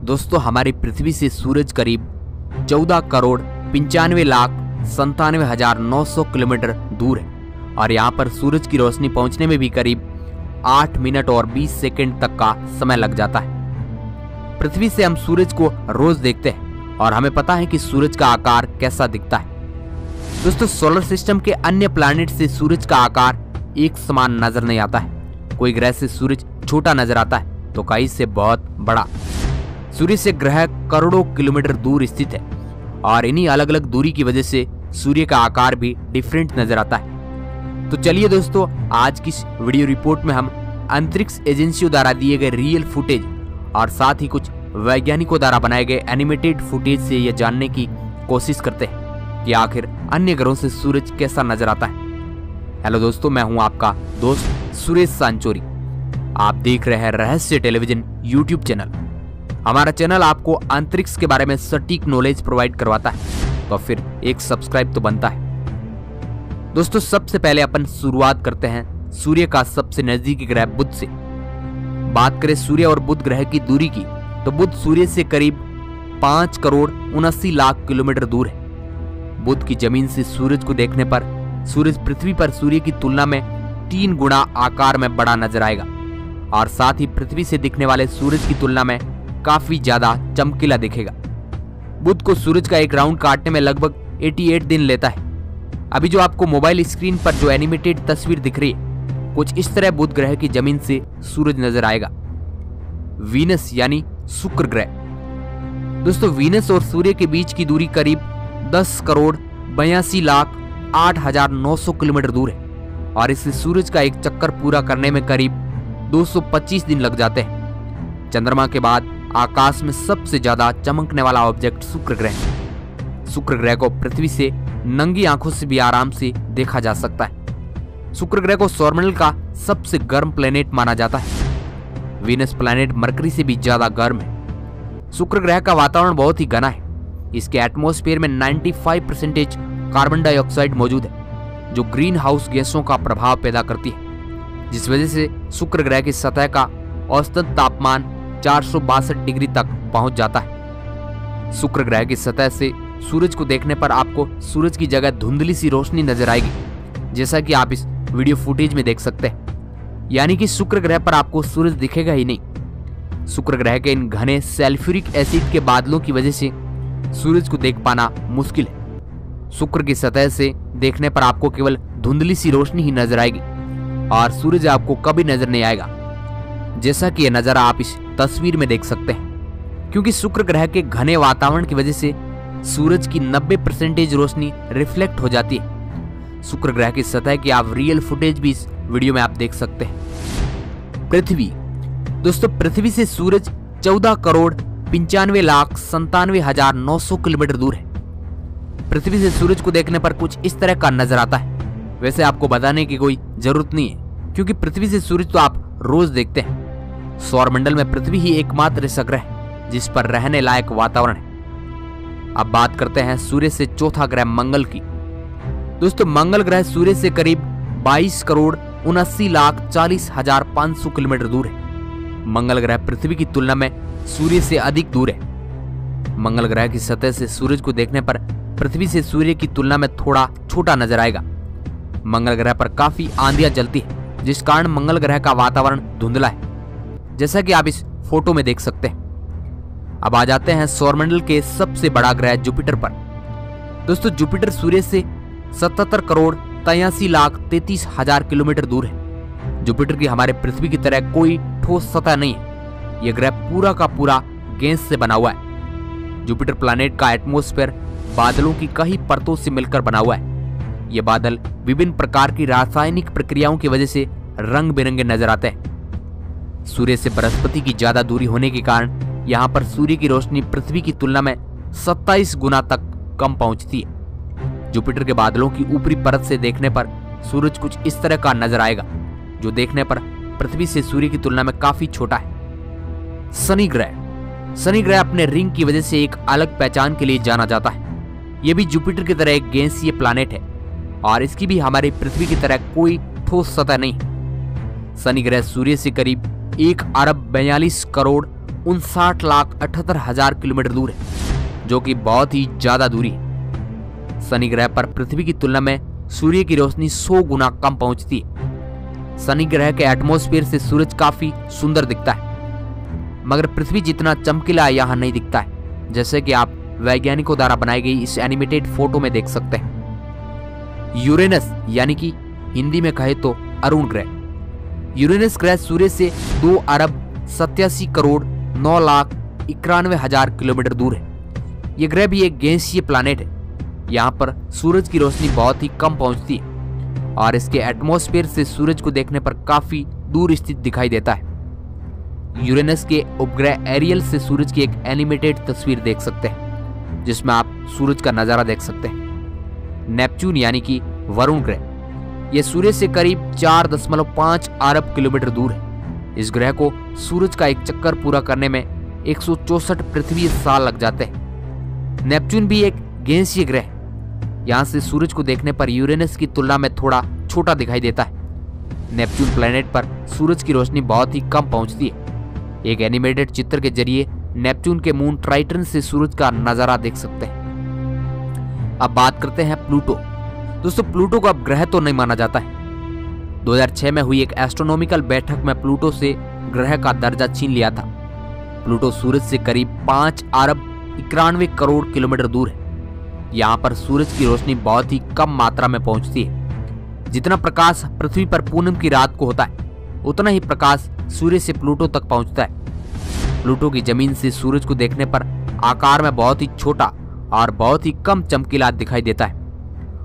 दोस्तों, हमारी पृथ्वी से सूरज करीब 14 करोड़ पंचानवे लाख संतानवे हज़ार नौ सौ किलोमीटर दूर है और यहाँ पर सूरज की रोशनी पहुँचने में भी करीब 8 मिनट और 20 सेकंड तक का समय लग जाता है। पृथ्वी से हम सूरज को रोज देखते हैं और हमें पता है कि सूरज का आकार कैसा दिखता है। दोस्तों सोलर सिस्टम के अन्य प्लैनेट से सूरज का आकार एक समान नज़र नहीं आता है। कोई ग्रह से सूरज छोटा नज़र आता है तो कई से बहुत बड़ा। सूर्य से ग्रह करोड़ों किलोमीटर दूर स्थित है और इन्हीं अलग अलग दूरी की वजह से सूर्य का आकार भी डिफरेंट नज़र आता है। तो चलिए दोस्तों, आज की वीडियो रिपोर्ट में हम अंतरिक्ष एजेंसियों द्वारा दिए गए रियल फुटेज और साथ ही कुछ वैज्ञानिकों द्वारा बनाए गए एनिमेटेड फुटेज से यह जानने की कोशिश करते हैं कि आखिर अन्य ग्रहों से सूरज कैसा नज़र आता है। हेलो दोस्तों, मैं हूँ आपका दोस्त सुरेश सांचोरी। आप देख रहे हैं रहस्य टेलीविज़न यूट्यूब चैनल। हमारा चैनल आपको अंतरिक्ष के बारे में सटीक नॉलेज प्रोवाइड करवाता है। तो फिर एक सब्सक्राइब तो बनता है। दोस्तों, सबसे पहले अपन शुरुआत करते हैं सूर्य का सबसे नजदीकी ग्रह बुध से। बात करें सूर्य और बुध ग्रह की दूरी की तो बुध सूर्य से करीब पाँच करोड़ उनासी लाख किलोमीटर दूर है। बुध की ज़मीन से सूरज को देखने पर, सूरज पृथ्वी पर सूर्य की तुलना में तीन गुना आकार में बड़ा नज़र आएगा। और साथ ही पृथ्वी से दिखने वाले सूरज की तुलना में काफ़ी ज़्यादा चमकीला दिखेगा। बुध को सूरज का एक राउंड काटने में लगभग 88 दिन लेता है। अभी जो आपको मोबाइल स्क्रीन पर जो एनिमेटेड तस्वीर दिख रही है, कुछ इस तरह बुध ग्रह की ज़मीन से सूरज नज़र आएगा। वीनस यानी शुक्र ग्रह। दोस्तों, वीनस और सूर्य के बीच की दूरी करीब 10 करोड़ बयासी लाख आठ हज़ार नौ सौ किलोमीटर दूर है और इससे सूरज का एक चक्कर पूरा करने में करीब 225 दिन लग जाते हैं। चंद्रमा के बाद आकाश में सबसे ज़्यादा चमकने वाला ऑब्जेक्ट शुक्र ग्रह है। शुक्र ग्रह को पृथ्वी से नंगी आँखों से भी आराम से देखा जा सकता है। शुक्र ग्रह को सौरमंडल का सबसे गर्म प्लेनेट माना जाता है। वीनस प्लेनेट मरकरी से भी ज़्यादा गर्म है। शुक्र ग्रह का वातावरण बहुत ही घना है। इसके एटमॉस्फेयर में 95 परसेंटेज कार्बन डाइऑक्साइड मौजूद है, जो ग्रीन हाउस गैसों का प्रभाव पैदा करती है। जिस वजह से शुक्र ग्रह की सतह का औसतन तापमान चार सौ बासठ डिग्री तक पहुँच जाता है। शुक्र ग्रह की सतह से सूरज को देखने पर आपको सूरज की जगह धुंधली सी रोशनी नज़र आएगी, जैसा कि आप इस वीडियो फुटेज में देख सकते हैं। यानी कि शुक्र ग्रह पर आपको सूरज दिखेगा ही नहीं। शुक्र ग्रह के इन घने सल्फ्यूरिक एसिड के बादलों की वजह से सूरज को देख पाना मुश्किल है। शुक्र की सतह से देखने पर आपको केवल धुंधली सी रोशनी ही नज़र आएगी, और सूरज आपको कभी नज़र नहीं आएगा। जैसा कि यह नज़ारा आप इस तस्वीर में देख सकते हैं। क्योंकि शुक्र ग्रह के घने वातावरण की वजह से सूरज की 90 परसेंटेज रोशनी रिफ्लेक्ट हो जाती है। शुक्र ग्रह की सतह की आप रियल फुटेज भी इस वीडियो में आप देख सकते हैं। पृथ्वी। दोस्तों, पृथ्वी से सूरज 14 करोड़ पंचानवे लाख संतानवे हज़ार नौ सौ किलोमीटर दूर है। पृथ्वी से सूरज को देखने पर कुछ इस तरह का नज़र आता है। वैसे आपको बताने की कोई ज़रूरत नहीं है, क्योंकि पृथ्वी से सूरज तो आप रोज देखते हैं। सौरमंडल में पृथ्वी ही एकमात्र ऐसा ग्रह जिस पर रहने लायक वातावरण है। अब बात करते हैं सूर्य से चौथा ग्रह मंगल की। दोस्तों, मंगल ग्रह सूर्य से करीब 22 करोड़ उनासी लाख चालीस हज़ार पाँच सौ किलोमीटर दूर है। मंगल ग्रह पृथ्वी की तुलना में सूर्य से अधिक दूर है। मंगल ग्रह की सतह से सूरज को देखने पर पृथ्वी से सूर्य की तुलना में थोड़ा छोटा नज़र आएगा। मंगल ग्रह पर काफ़ी आंधियाँ जलती है, जिस कारण मंगल ग्रह का वातावरण धुंधला है। जैसा कि आप इस फ़ोटो में देख सकते हैं। अब आ जाते हैं सौरमंडल के सबसे बड़ा ग्रह जुपिटर पर। दोस्तों, जुपिटर सूर्य से 77 करोड़ तयासी लाख तैतीस हज़ार किलोमीटर दूर है। जुपिटर की हमारे पृथ्वी की तरह कोई ठोस सतह नहीं है। यह ग्रह पूरा का पूरा गैस से बना हुआ है। जुपिटर प्लानिट का एटमोस्फेयर बादलों की कई परतों से मिलकर बना हुआ है। ये बादल विभिन्न प्रकार की रासायनिक प्रक्रियाओं की वजह से रंग बिरंगे नज़र आते हैं। सूर्य से बृहस्पति की ज़्यादा दूरी होने के कारण यहाँ पर सूर्य की रोशनी पृथ्वी की तुलना में 27 गुना तक कम पहुँचती है। जुपिटर के बादलों की ऊपरी परत से देखने पर सूरज कुछ इस तरह का नज़र आएगा, जो देखने पर पृथ्वी से सूर्य की तुलना में काफ़ी छोटा है। शनि ग्रह। शनि ग्रह अपने रिंग की वजह से एक अलग पहचान के लिए जाना जाता है। यह भी जुपिटर की तरह एक गैसीय प्लानिट है, और इसकी भी हमारी पृथ्वी की तरह कोई ठोस सतह नहीं। शनि ग्रह सूर्य से करीब एक अरब बयालीस करोड़ उनसाठ लाख अठहत्तर हज़ार किलोमीटर दूर है, जो कि बहुत ही ज़्यादा दूरी है। शनि ग्रह पर पृथ्वी की तुलना में सूर्य की रोशनी 100 गुना कम पहुँचती है। शनि ग्रह के एटमोस्फेयर से सूरज काफ़ी सुंदर दिखता है, मगर पृथ्वी जितना चमकीला यहाँ नहीं दिखता है। जैसे कि आप वैज्ञानिकों द्वारा बनाई गई इस एनिमेटेड फ़ोटो में देख सकते हैं। यूरेनस यानी कि हिंदी में कहे तो अरुण ग्रह। यूरेनस ग्रह सूर्य से दो अरब सत्यासी करोड़ नौ लाख इक्यानवे हज़ार किलोमीटर दूर है। यह ग्रह भी एक गैसीय प्लानेट है। यहाँ पर सूरज की रोशनी बहुत ही कम पहुँचती है और इसके एटमॉस्फेयर से सूरज को देखने पर काफ़ी दूर स्थित दिखाई देता है। यूरेनस के उपग्रह एरियल से सूरज की एक एनिमेटेड तस्वीर देख सकते हैं, जिसमें आप सूरज का नज़ारा देख सकते हैं। नेपच्यून यानी कि वरुण ग्रह। यह सूर्य से करीब चार दशमलव पाँच अरब किलोमीटर दूर है। इस ग्रह को सूरज का एक चक्कर पूरा करने में एक पृथ्वी साल लग जाते हैं। नेपच्यून भी एक गैसीय ग्रह यहाँ से सूरज को देखने पर यूरेनस की तुलना में थोड़ा छोटा दिखाई देता है। नेपच्यून प्लेनेट पर सूरज की रोशनी बहुत ही कम पहुँचती है। एक एनिमेटेड चित्र के ज़रिए नेपच्यून के मून ट्राइटन से सूरज का नज़ारा देख सकते हैं। अब बात करते हैं प्लूटो। दोस्तों, प्लूटो को अब ग्रह तो नहीं माना जाता है। 2006 में हुई एक एस्ट्रोनॉमिकल बैठक में प्लूटो से ग्रह का दर्जा छीन लिया था। प्लूटो सूरज से करीब पाँच अरब इक्यानवे करोड़ किलोमीटर दूर है। यहाँ पर सूरज की रोशनी बहुत ही कम मात्रा में पहुँचती है। जितना प्रकाश पृथ्वी पर पूनम की रात को होता है, उतना ही प्रकाश सूर्य से प्लूटो तक पहुँचता है। प्लूटो की ज़मीन से सूरज को देखने पर आकार में बहुत ही छोटा और बहुत ही कम चमकीला दिखाई देता है।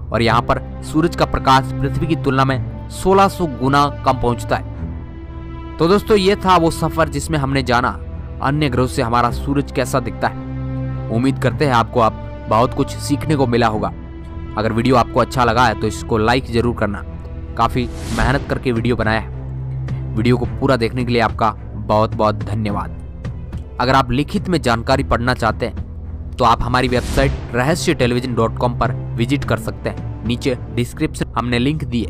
और यहाँ पर सूरज का प्रकाश पृथ्वी की तुलना में 1600 गुना कम पहुँचता है। तो दोस्तों, ये था वो सफ़र जिसमें हमने जाना। अन्य ग्रहों से हमारा सूरज कैसा दिखता है? उम्मीद करते हैं आपको आप बहुत कुछ सीखने को मिला होगा। अगर वीडियो आपको अच्छा लगा है तो इसको लाइक ज़रूर करना। काफ़ी मेहनत करके वीडियो बनाया है। वीडियो को पूरा देखने के लिए आपका बहुत बहुत धन्यवाद। अगर आप लिखित में जानकारी पढ़ना चाहते हैं तो आप हमारी website Rahasya television dot com पर विज़िट कर सकते हैं। नीचे डिस्क्रिप्शन हमने लिंक दिए